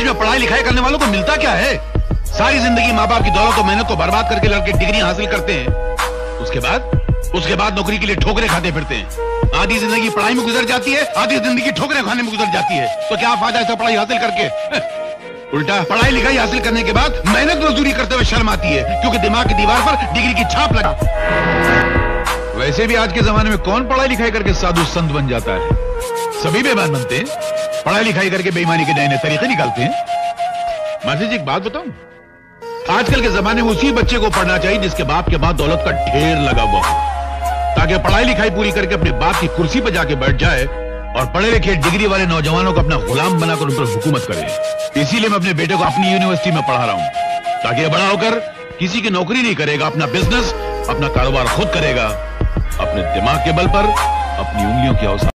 देश में पढ़ाई लिखाई करने वालों को मिलता क्या है? सारी ज़िंदगी माँ बाप की दौलत और मेहनत को बर्बाद करके लड़के डिग्री हासिल करते हैं। उसके बाद? उसके बाद नौकरी के लिए ठोकरे खाते फिरते हैं। आधी ज़िंदगी पढ़ाई में गुजर जाती है, आधी ज़िंदगी ठोकरे खाने में गुजर जाती है। तो क्या फ़ायदा ऐसा पढ़ाई हासिल करके उल्टा पढ़ाई लिखाई हासिल करने के बाद मेहनत मजदूरी करते हुए शर्म आती है, क्योंकि दिमाग की दीवार पर डिग्री की छाप लगा। वैसे भी आज के जमाने में कौन पढ़ाई लिखाई करके साधु संत बन जाता है? सभी बेईमान बनते हैं। पढ़ाई लिखाई करके बेईमानी के नए नए तरीके निकालते हैं। मासी जी, एक बात बताऊँ? आजकल के जमाने में उसी बच्चे को पढ़ना चाहिए जिसके बाप के बाद दौलत का ढेर लगा हुआ हो। ताकि पढ़ाई लिखाई पूरी करके अपने बाप की कुर्सी पर जाके बैठ जाए और पढ़े लिखे डिग्री वाले नौजवानों को अपना गुलाम बनाकर उन पर हुकूमत करे। इसीलिए मैं अपने बेटे को अपनी यूनिवर्सिटी में पढ़ा रहा हूँ, ताकि बड़ा होकर किसी की नौकरी नहीं करेगा, अपना बिज़नेस अपना कारोबार खुद करेगा, अपने दिमाग के बल पर अपनी उंगलियों की औसत